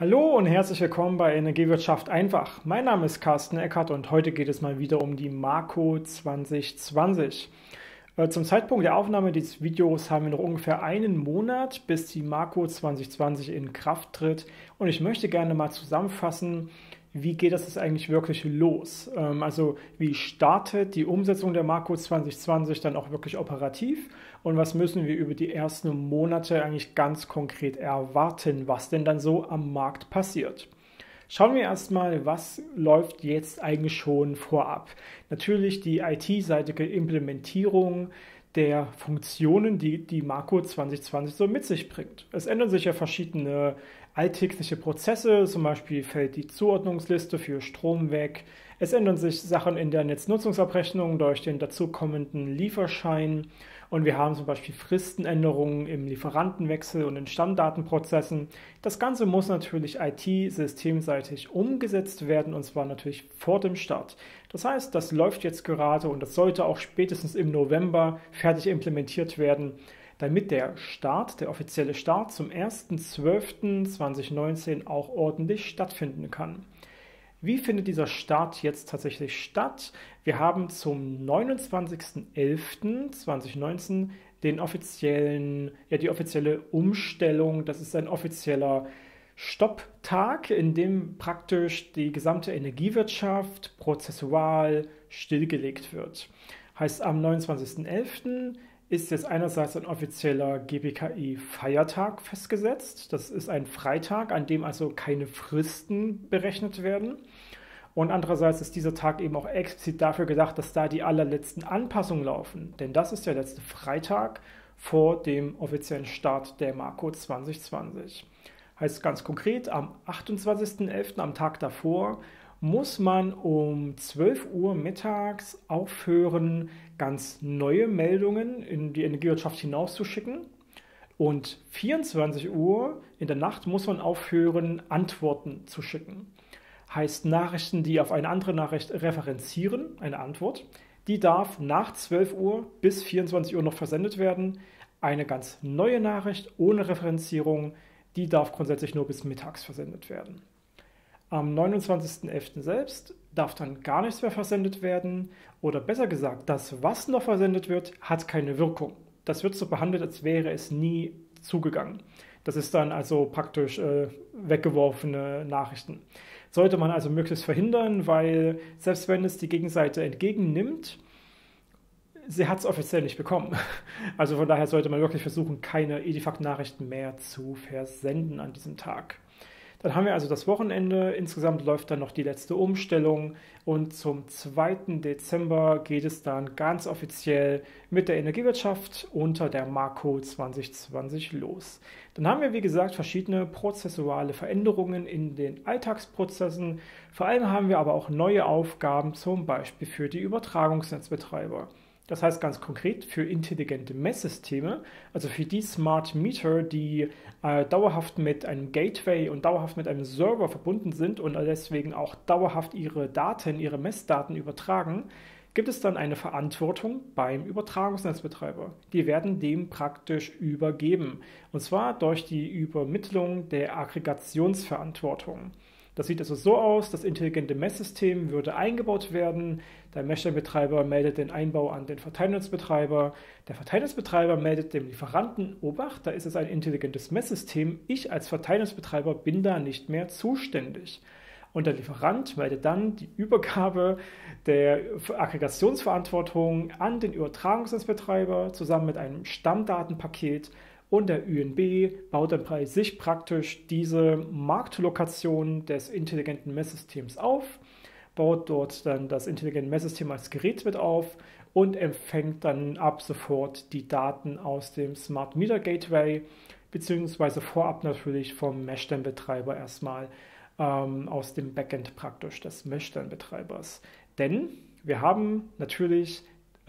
Hallo und herzlich willkommen bei Energiewirtschaft einfach. Mein Name ist Carsten Eckert und heute geht es mal wieder um die Marco 2020. Äh, zum Zeitpunkt der Aufnahme dieses Videos haben wir noch ungefähr einen Monat, bis die Marco 2020 in Kraft tritt. Und ich möchte gerne mal zusammenfassen, wie geht das eigentlich wirklich los? Ähm, also wie startet die Umsetzung der Marco 2020 dann auch wirklich operativ? Und was müssen wir über die ersten Monate eigentlich ganz konkret erwarten, was denn dann so am Markt passiert? Schauen wir erstmal, was läuft jetzt eigentlich schon vorab. Natürlich die IT-seitige Implementierung der Funktionen, die die Marco 2020 so mit sich bringt. Es ändern sich ja verschiedene alltägliche Prozesse, zum Beispiel fällt die Zuordnungsliste für Strom weg. Es ändern sich Sachen in der Netznutzungsabrechnung durch den dazukommenden Lieferschein und wir haben zum Beispiel Fristenänderungen im Lieferantenwechsel und in Stammdatenprozessen. Das Ganze muss natürlich IT-systemseitig umgesetzt werden und zwar natürlich vor dem Start. Das heißt, das läuft jetzt gerade und das sollte auch spätestens im November fertig implementiert werden damit der Start, der offizielle Start zum 1.12.2019 auch ordentlich stattfinden kann. Wie findet dieser Start jetzt tatsächlich statt? Wir haben zum 29.11.2019 den offiziellen, ja, die offizielle Umstellung. Das ist ein offizieller Stopptag, in dem praktisch die gesamte Energiewirtschaft prozessual stillgelegt wird. Heißt, am 29.11 ist jetzt einerseits ein offizieller GBKI-Feiertag festgesetzt. Das ist ein Freitag, an dem also keine Fristen berechnet werden. Und andererseits ist dieser Tag eben auch explizit dafür gedacht, dass da die allerletzten Anpassungen laufen. Denn das ist der letzte Freitag vor dem offiziellen Start der Marco 2020. Heißt ganz konkret, am 28.11., am Tag davor, muss man um 12 Uhr mittags aufhören, ganz neue Meldungen in die Energiewirtschaft hinauszuschicken. Und 24 Uhr in der Nacht muss man aufhören, Antworten zu schicken. Heißt Nachrichten, die auf eine andere Nachricht referenzieren, eine Antwort, die darf nach 12 Uhr bis 24 Uhr noch versendet werden. Eine ganz neue Nachricht ohne Referenzierung, die darf grundsätzlich nur bis mittags versendet werden. Am 29.11. selbst darf dann gar nichts mehr versendet werden oder besser gesagt, das, was noch versendet wird, hat keine Wirkung. Das wird so behandelt, als wäre es nie zugegangen. Das ist dann also praktisch äh, weggeworfene Nachrichten. Sollte man also möglichst verhindern, weil selbst wenn es die Gegenseite entgegennimmt, sie hat es offiziell nicht bekommen. Also von daher sollte man wirklich versuchen, keine Edifact-Nachrichten mehr zu versenden an diesem Tag. Dann haben wir also das Wochenende. Insgesamt läuft dann noch die letzte Umstellung und zum 2. Dezember geht es dann ganz offiziell mit der Energiewirtschaft unter der Marco 2020 los. Dann haben wir, wie gesagt, verschiedene prozessuale Veränderungen in den Alltagsprozessen. Vor allem haben wir aber auch neue Aufgaben, zum Beispiel für die Übertragungsnetzbetreiber. Das heißt ganz konkret für intelligente Messsysteme, also für die Smart Meter, die äh, dauerhaft mit einem Gateway und dauerhaft mit einem Server verbunden sind und deswegen auch dauerhaft ihre Daten, ihre Messdaten übertragen, gibt es dann eine Verantwortung beim Übertragungsnetzbetreiber. Die werden dem praktisch übergeben. Und zwar durch die Übermittlung der Aggregationsverantwortung. Das sieht also so aus, das intelligente Messsystem würde eingebaut werden, der Messstellenbetreiber meldet den Einbau an den Verteilnetzbetreiber, der Verteilnetzbetreiber meldet dem Lieferanten, Obacht, da ist es ein intelligentes Messsystem, ich als Verteilnetzbetreiber bin da nicht mehr zuständig. Und der Lieferant meldet dann die Übergabe der Aggregationsverantwortung an den Übertragungsnetzbetreiber zusammen mit einem Stammdatenpaket und der ÜNB baut dann bei sich praktisch diese Marktlokation des intelligenten Messsystems auf, baut dort dann das intelligente Messsystem als Gerät mit auf und empfängt dann ab sofort die Daten aus dem Smart Meter Gateway, beziehungsweise vorab natürlich vom Meshstand-Betreiber erstmal ähm, aus dem Backend praktisch des Meshstand-Betreibers. Denn wir haben natürlich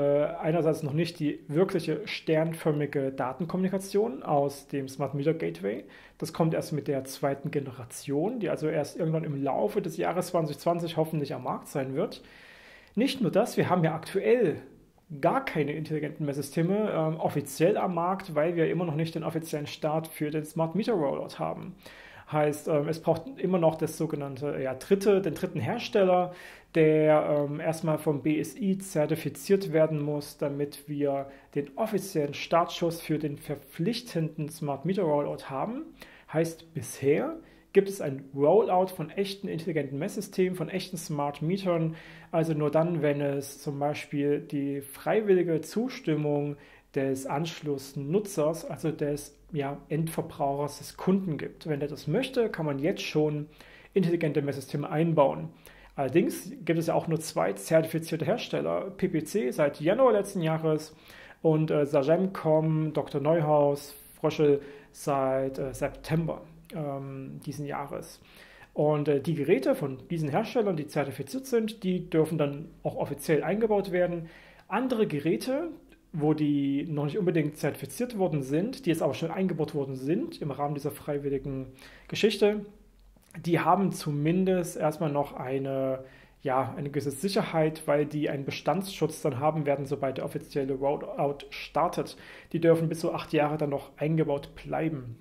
einerseits noch nicht die wirkliche sternförmige Datenkommunikation aus dem Smart Meter Gateway. Das kommt erst mit der zweiten Generation, die also erst irgendwann im Laufe des Jahres 2020 hoffentlich am Markt sein wird. Nicht nur das, wir haben ja aktuell gar keine intelligenten Messsysteme äh, offiziell am Markt, weil wir immer noch nicht den offiziellen Start für den Smart Meter Rollout haben. Heißt, ähm, es braucht immer noch das sogenannte ja, dritte, den dritten Hersteller, der ähm, erstmal vom BSI zertifiziert werden muss, damit wir den offiziellen Startschuss für den verpflichtenden Smart Meter Rollout haben. Heißt, bisher gibt es ein Rollout von echten intelligenten Messsystemen, von echten Smart Metern. Also nur dann, wenn es zum Beispiel die freiwillige Zustimmung des Anschlussnutzers, also des ja, Endverbrauchers, des Kunden gibt. Wenn der das möchte, kann man jetzt schon intelligente Messsysteme einbauen. Allerdings gibt es ja auch nur zwei zertifizierte Hersteller, PPC seit Januar letzten Jahres und äh, Sagemcom, Dr. Neuhaus, Froschel seit äh, September ähm, diesen Jahres. Und äh, die Geräte von diesen Herstellern, die zertifiziert sind, die dürfen dann auch offiziell eingebaut werden. Andere Geräte, wo die noch nicht unbedingt zertifiziert worden sind, die jetzt aber schon eingebaut worden sind im Rahmen dieser freiwilligen Geschichte, die haben zumindest erstmal noch eine, ja, eine gewisse Sicherheit, weil die einen Bestandsschutz dann haben werden, sobald der offizielle Rollout startet. Die dürfen bis zu acht Jahre dann noch eingebaut bleiben.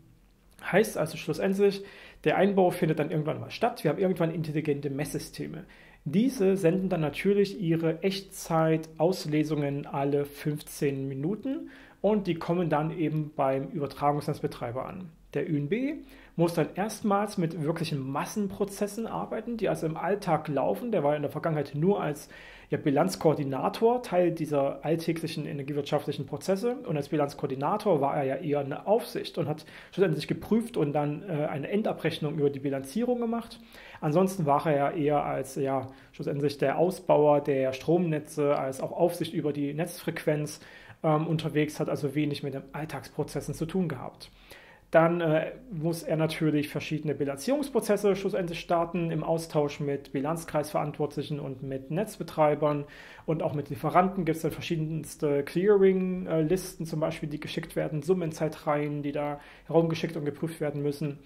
Heißt also schlussendlich, der Einbau findet dann irgendwann mal statt. Wir haben irgendwann intelligente Messsysteme. Diese senden dann natürlich ihre Echtzeit-Auslesungen alle 15 Minuten und die kommen dann eben beim Übertragungsnetzbetreiber an. Der ÜNB muss dann erstmals mit wirklichen Massenprozessen arbeiten, die also im Alltag laufen. Der war in der Vergangenheit nur als ja, Bilanzkoordinator Teil dieser alltäglichen energiewirtschaftlichen Prozesse und als Bilanzkoordinator war er ja eher eine Aufsicht und hat schlussendlich geprüft und dann äh, eine Endabrechnung über die Bilanzierung gemacht. Ansonsten war er ja eher als ja, schlussendlich der Ausbauer der Stromnetze, als auch Aufsicht über die Netzfrequenz ähm, unterwegs, hat also wenig mit den Alltagsprozessen zu tun gehabt. Dann äh, muss er natürlich verschiedene Bilanzierungsprozesse schlussendlich starten im Austausch mit Bilanzkreisverantwortlichen und mit Netzbetreibern und auch mit Lieferanten gibt es dann verschiedenste Clearing-Listen zum Beispiel, die geschickt werden, Summenzeitreihen, die da herumgeschickt und geprüft werden müssen.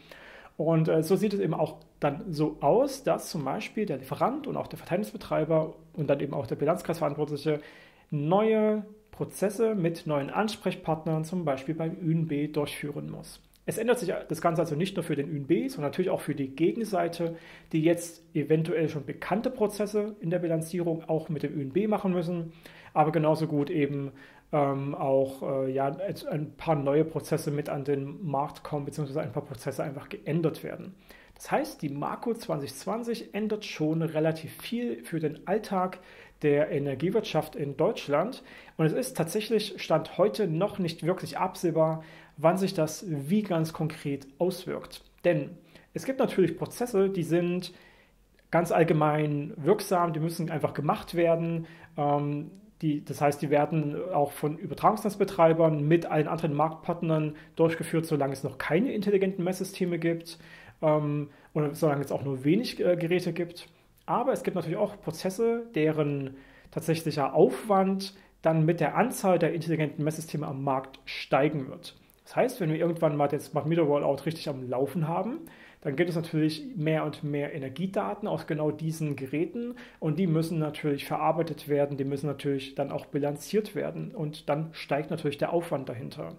Und äh, so sieht es eben auch dann so aus, dass zum Beispiel der Lieferant und auch der Verteilungsbetreiber und dann eben auch der Bilanzkreisverantwortliche neue Prozesse mit neuen Ansprechpartnern, zum Beispiel beim ÜNB, durchführen muss. Es ändert sich das Ganze also nicht nur für den ÜNB, sondern natürlich auch für die Gegenseite, die jetzt eventuell schon bekannte Prozesse in der Bilanzierung auch mit dem ÜNB machen müssen, aber genauso gut eben ähm, auch äh, ja, ein paar neue Prozesse mit an den Markt kommen, beziehungsweise ein paar Prozesse einfach geändert werden. Das heißt, die Marco 2020 ändert schon relativ viel für den Alltag der Energiewirtschaft in Deutschland. Und es ist tatsächlich Stand heute noch nicht wirklich absehbar, wann sich das wie ganz konkret auswirkt. Denn es gibt natürlich Prozesse, die sind ganz allgemein wirksam, die müssen einfach gemacht werden. Ähm, die, das heißt, die werden auch von Übertragungsnetzbetreibern mit allen anderen Marktpartnern durchgeführt, solange es noch keine intelligenten Messsysteme gibt ähm, oder solange es auch nur wenig äh, Geräte gibt. Aber es gibt natürlich auch Prozesse, deren tatsächlicher Aufwand dann mit der Anzahl der intelligenten Messsysteme am Markt steigen wird. Das heißt, wenn wir irgendwann mal den Smart Meter Rollout richtig am Laufen haben, dann gibt es natürlich mehr und mehr Energiedaten aus genau diesen Geräten und die müssen natürlich verarbeitet werden, die müssen natürlich dann auch bilanziert werden und dann steigt natürlich der Aufwand dahinter.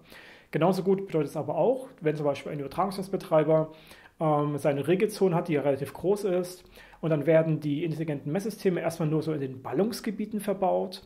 Genauso gut bedeutet es aber auch, wenn zum Beispiel ein Übertragungsnetzbetreiber ähm, seine Regelzone hat, die ja relativ groß ist, und dann werden die intelligenten Messsysteme erstmal nur so in den Ballungsgebieten verbaut.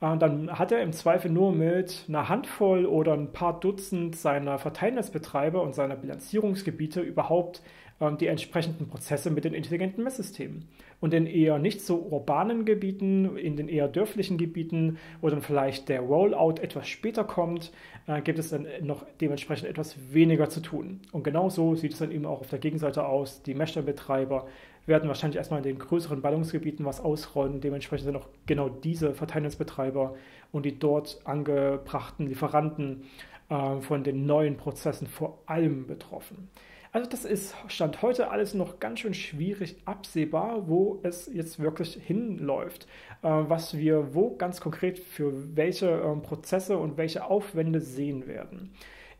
Und dann hat er im Zweifel nur mit einer Handvoll oder ein paar Dutzend seiner Verteilnetzbetreiber und seiner Bilanzierungsgebiete überhaupt ähm, die entsprechenden Prozesse mit den intelligenten Messsystemen. Und in eher nicht so urbanen Gebieten, in den eher dörflichen Gebieten, wo dann vielleicht der Rollout etwas später kommt, äh, gibt es dann noch dementsprechend etwas weniger zu tun. Und genau so sieht es dann eben auch auf der Gegenseite aus. Die Messstellenbetreiber werden wahrscheinlich erstmal in den größeren Ballungsgebieten was ausrollen. Dementsprechend sind auch genau diese Verteilnetzbetreiber und die dort angebrachten Lieferanten äh, von den neuen Prozessen vor allem betroffen. Also das ist Stand heute alles noch ganz schön schwierig absehbar, wo es jetzt wirklich hinläuft, äh, was wir wo ganz konkret für welche äh, Prozesse und welche Aufwände sehen werden.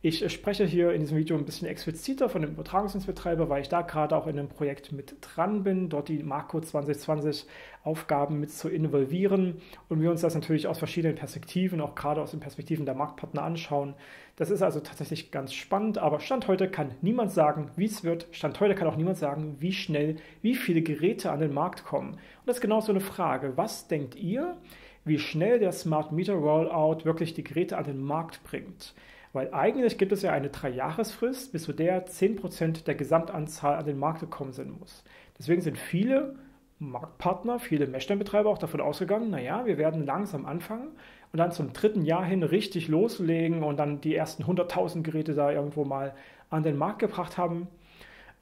Ich spreche hier in diesem Video ein bisschen expliziter von dem Übertragungsnetzbetreiber, weil ich da gerade auch in einem Projekt mit dran bin, dort die Marco 2020 Aufgaben mit zu involvieren und wir uns das natürlich aus verschiedenen Perspektiven, auch gerade aus den Perspektiven der Marktpartner anschauen. Das ist also tatsächlich ganz spannend, aber Stand heute kann niemand sagen, wie es wird. Stand heute kann auch niemand sagen, wie schnell, wie viele Geräte an den Markt kommen. Und das ist genau so eine Frage. Was denkt ihr, wie schnell der Smart Meter Rollout wirklich die Geräte an den Markt bringt? Weil eigentlich gibt es ja eine Dreijahresfrist, bis zu der 10% der Gesamtanzahl an den Markt gekommen sein muss. Deswegen sind viele Marktpartner, viele Messstellenbetreiber auch davon ausgegangen, naja, wir werden langsam anfangen und dann zum dritten Jahr hin richtig loslegen und dann die ersten 100.000 Geräte da irgendwo mal an den Markt gebracht haben.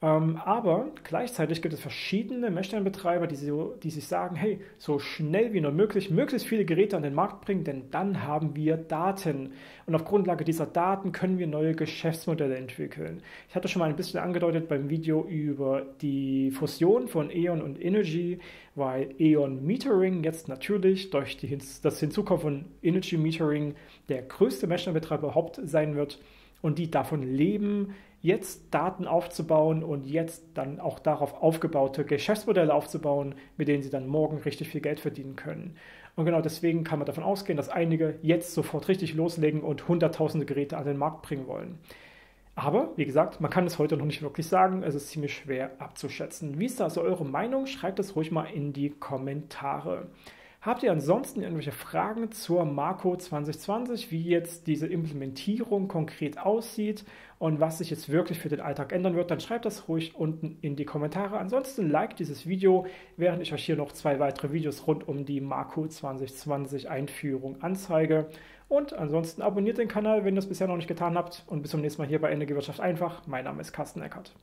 Ähm, aber gleichzeitig gibt es verschiedene Messstellenbetreiber, die, so, die sich sagen, hey, so schnell wie nur möglich, möglichst viele Geräte an den Markt bringen, denn dann haben wir Daten. Und auf Grundlage dieser Daten können wir neue Geschäftsmodelle entwickeln. Ich hatte schon mal ein bisschen angedeutet beim Video über die Fusion von E.ON und Energy, weil E.ON Metering jetzt natürlich durch die, das Hinzukommen von Energy Metering der größte Messstellenbetreiber überhaupt sein wird und die davon leben, jetzt Daten aufzubauen und jetzt dann auch darauf aufgebaute Geschäftsmodelle aufzubauen, mit denen sie dann morgen richtig viel Geld verdienen können. Und genau deswegen kann man davon ausgehen, dass einige jetzt sofort richtig loslegen und hunderttausende Geräte an den Markt bringen wollen. Aber, wie gesagt, man kann es heute noch nicht wirklich sagen. Es ist ziemlich schwer abzuschätzen. Wie ist da also eure Meinung? Schreibt es ruhig mal in die Kommentare. Habt ihr ansonsten irgendwelche Fragen zur Marco 2020, wie jetzt diese Implementierung konkret aussieht und was sich jetzt wirklich für den Alltag ändern wird, dann schreibt das ruhig unten in die Kommentare. Ansonsten liked dieses Video, während ich euch hier noch zwei weitere Videos rund um die Marco 2020 Einführung anzeige. Und ansonsten abonniert den Kanal, wenn ihr das bisher noch nicht getan habt. Und bis zum nächsten Mal hier bei Energiewirtschaft einfach. Mein Name ist Carsten Eckert.